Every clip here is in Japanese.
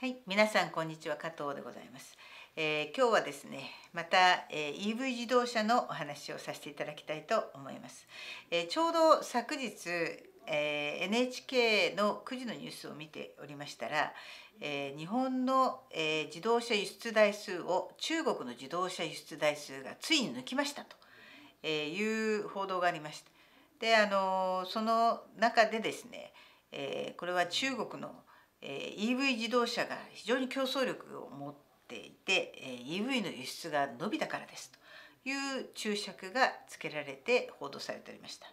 はい、皆さんこんにちは加藤でございます。えー今日はですね、また、えー EV 自動車のお話をさせていただきたいと思います。えーちょうど昨日、えー NHK の9時のニュースを見ておりましたら、えー日本の、えー自動車輸出台数を中国の自動車輸出台数がついに抜きましたと、えーいう報道がありました。で、あのその中でですね、えーこれは中国のえ EV 自動車が非常に競争力を持っていて、え EV の輸出が伸びたからですという注釈がつけられて報道されておりました。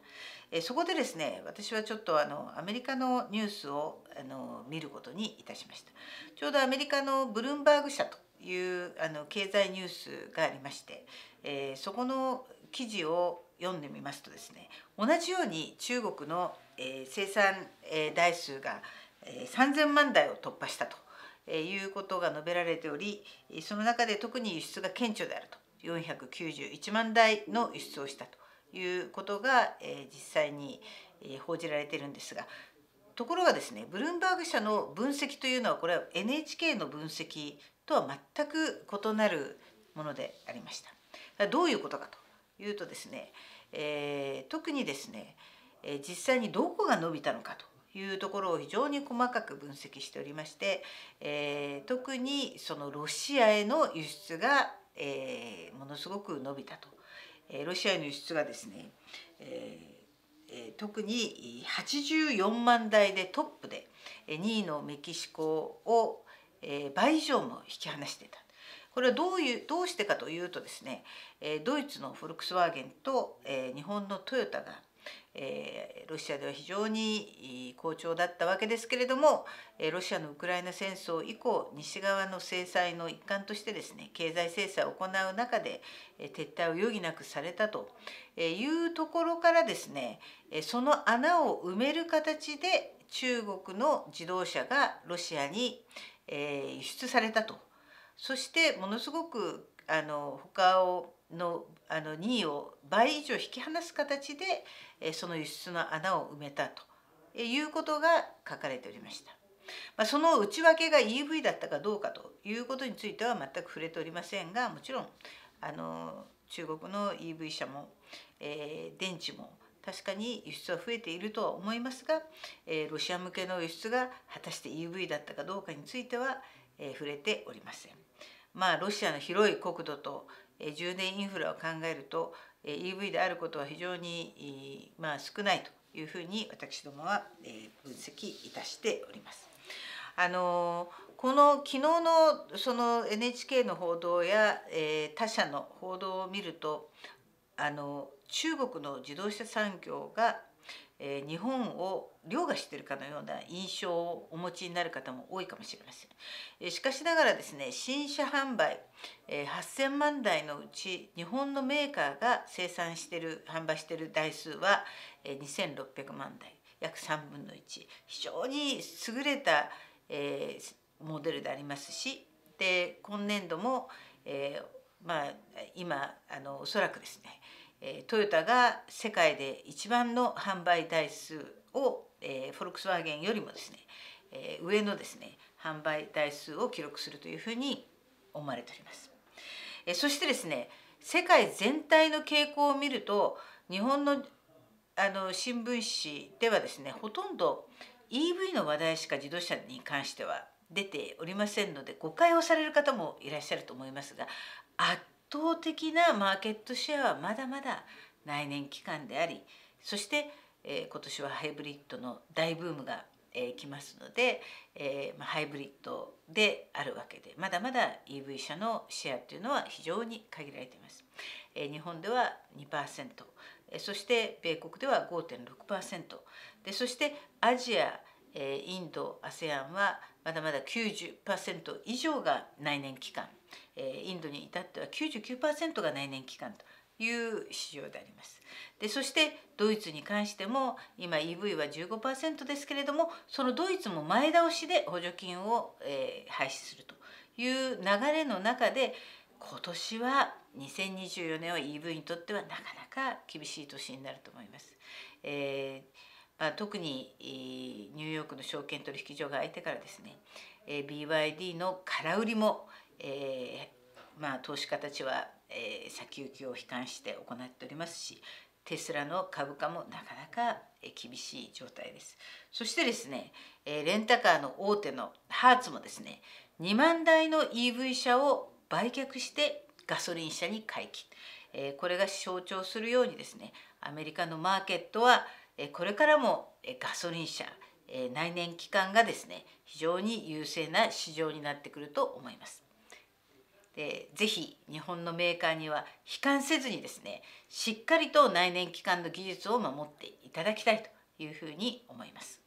えそこでですね私はちょっとあのアメリカのニュースをあの見ることにいたしました。ちょうどアメリカのブルームバーグ社というあの経済ニュースがありまして、えーそこの記事を読んでみますとですね同じように中国の、えー生産、えー台数がえ3000万台を突破したということが述べられておりその中で特に輸出が顕著であると491万台の輸出をしたということが実際に報じられているんですがところがですねブルームバーグ社の分析というのはこれは NHK の分析とは全く異なるものでありました。どういうことかというとですね、えー特にですね実際にどこが伸びたのかというところを非常に細かく分析しておりまして、えー特にそのロシアへの輸出が、えーものすごく伸びたと、えーロシアへの輸出がですね、えー特に84万台でトップで2位のメキシコを、倍以上も引き離していた。これはどういうどうしてかというとですね、ドイツのフォルクスワーゲンと、日本のトヨタが、えロシアでは非常に好調だったわけですけれども、えロシアのウクライナ戦争以降西側の制裁の一環としてですね経済制裁を行う中で、え撤退を余儀なくされたというところからですねその穴を埋める形で中国の自動車がロシアに、輸出されたと。そしてものすごくあの他をのあの2位を倍以上引き離す形で、えその輸出の穴を埋めたということが書かれておりました。まあ、その内訳が EV だったかどうかということについては全く触れておりませんがもちろんあの中国の EV 車も、えー電池も確かに輸出は増えているとは思いますが、えーロシア向けの輸出が果たして EV だったかどうかについては、えー触れておりません。まあロシアの広い国土と、えー充電インフラを考えると、えー EV であることは非常に、まあ、少ないというふうに私どもは、えー分析いたしております。あのこの昨日のその NHK の報道や、えー他社の報道を見るとあの中国の自動車産業が、えー日本を凌駕しているかのような印象をお持ちになる方も多いかもしれません。えーしかしながらですね新車販売、えー8,000万台のうち日本のメーカーが生産している販売している台数は、えー2,600万台約3分の1非常に優れた、えーモデルでありますしで今年度も、えーまあ今あのおそらくですね、トヨタが世界で一番の販売台数を、フォルクスワーゲンよりもですね、上のですね販売台数を記録するというふうに思われております。そしてですね世界全体の傾向を見ると日本のあの新聞紙ではですねほとんど EV の話題しか自動車に関しては出ておりませんので誤解をされる方もいらっしゃると思いますが圧倒的なマーケットシェアはまだまだ内燃機関でありそして、えー今年はハイブリッドの大ブームが、えー来ますので、えーまあ、ハイブリッドであるわけでまだまだ EV 車のシェアというのは非常に限られています。えー日本では2%えーそして米国では5.6%でそしてアジアえインド ASEAN はまだまだ90%以上が内燃機関インドに至っては99%が内燃機関という市場であります。でそしてドイツに関しても今 EV は15%ですけれどもそのドイツも前倒しで補助金を、えー廃止するという流れの中で今年は2024年は EV にとってはなかなか厳しい年になると思います。えーまあ、特にニューヨークの証券取引所が開いてからですね BYD の空売りも、えー、まあ、投資家たちは、えー、先行きを悲観して行っておりますしテスラの株価もなかなか厳しい状態です。そしてですね、レンタカーの大手のハーツもですね、2万台の EV 車を売却してガソリン車に回帰。これが象徴するようにですね、アメリカのマーケットはこれからもガソリン車、内燃機関がですね、非常に優勢な市場になってくると思います。でぜひ日本のメーカーには悲観せずにですねしっかりと内燃機関の技術を守っていただきたいというふうに思います。